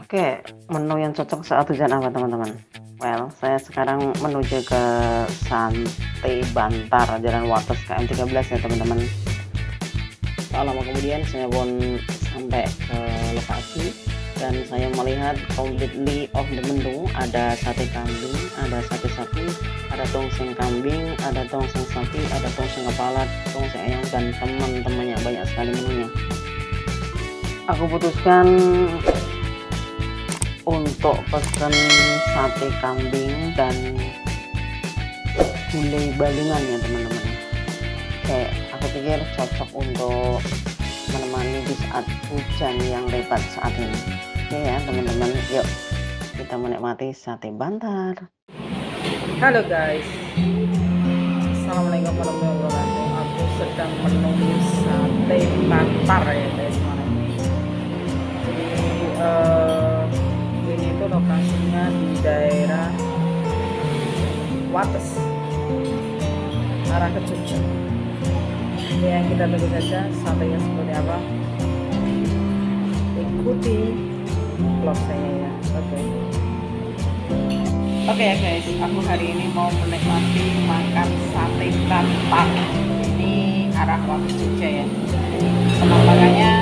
Oke, menu yang cocok saat hujan apa teman-teman? Well, saya sekarang menuju ke Santai Bantar, Jalan Wates KM 13 ya teman-teman. Tak lama kemudian saya pun sampai ke lokasi dan saya melihat completely of the menu ada sate kambing, ada sate sapi, ada tongseng kambing, ada tongseng sapi, ada tongseng kepala, tongseng ayam dan teman-temannya banyak sekali menunya. Aku putuskan untuk pesen sate kambing dan gulai balungan ya teman-teman. Oke aku pikir cocok untuk menemani di saat hujan yang lebat saat ini. Oke ya teman-teman yuk kita menikmati sate bantar. Halo guys. Assalamualaikum warahmatullahi wabarakatuh. Aku sedang menunggu sate bantar ya guys Wates arah ke Jogja yang kita tunggu saja sampainya seperti apa. Ikuti vlog saya ya. Oke. Okay. oke okay, ya guys. Aku hari ini mau menikmati makan sate tatar ini arah Wates Jogja ya. Penampakannya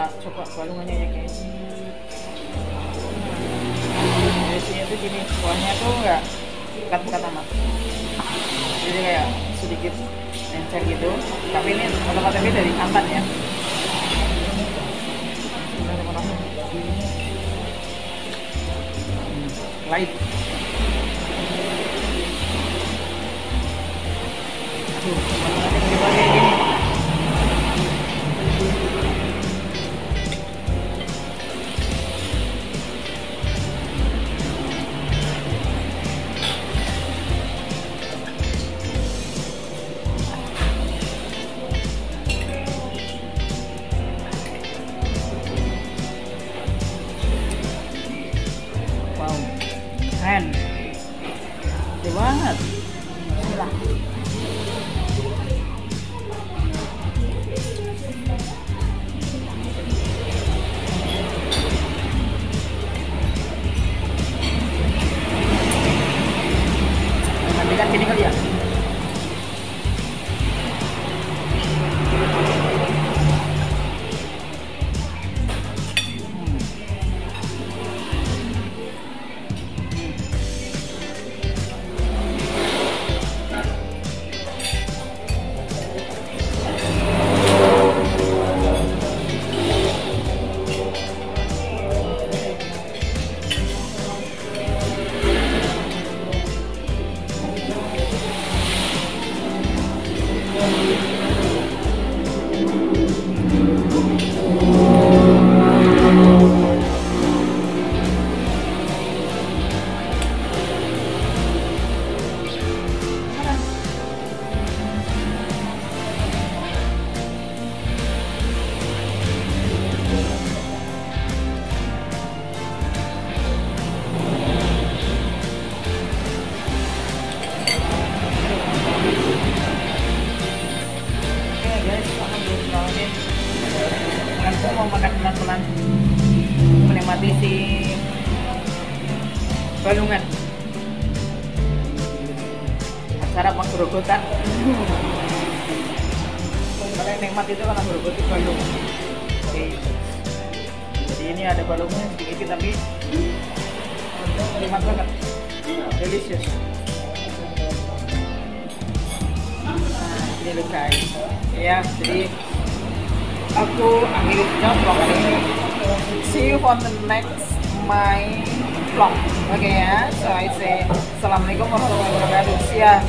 kita coba balungannya ya guys. Dari sini tuh gini kuahnya tuh enggak bukan-bukan amat. Jadi kayak sedikit encer gitu. Tapi ini otot tapi dari santan ya. Light. Aduh, Oke menikmati si balungan. Acara penggerogotan paling nikmat itu kalau gerogoti balung. Oke. Jadi ini ada balungnya sedikit tapi nikmat banget. Delicious. Ini loh guys. Ya jadi aku akhiri vlog kali ini see you on the next my vlog. Oke ya so I say assalamualaikum warahmatullahi wabarakatuh. See ya